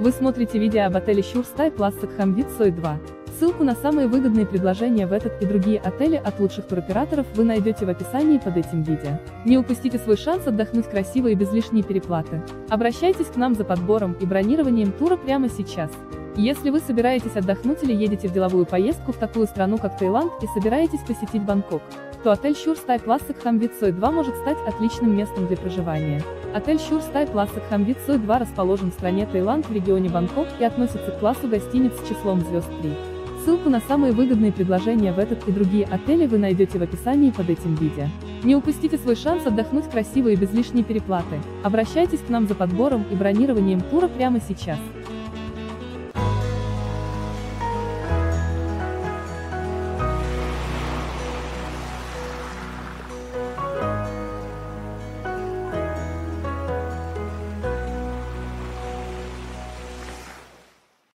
Вы смотрите видео об отеле Щурстай Плас Сакхамвит Сой 2. Ссылку на самые выгодные предложения в этот и другие отели от лучших туроператоров вы найдете в описании под этим видео. Не упустите свой шанс отдохнуть красиво и без лишней переплаты. Обращайтесь к нам за подбором и бронированием тура прямо сейчас. Если вы собираетесь отдохнуть или едете в деловую поездку в такую страну, как Таиланд, и собираетесь посетить Бангкок, то отель Щурстай Classic Хамвит Сой 2 может стать отличным местом для проживания. Отель Щурстай Classic Хамвит Сой 2 расположен в стране Таиланд в регионе Бангкок и относится к классу гостиниц с числом звезд 3. Ссылку на самые выгодные предложения в этот и другие отели вы найдете в описании под этим видео. Не упустите свой шанс отдохнуть красиво и без лишней переплаты. Обращайтесь к нам за подбором и бронированием тура прямо сейчас.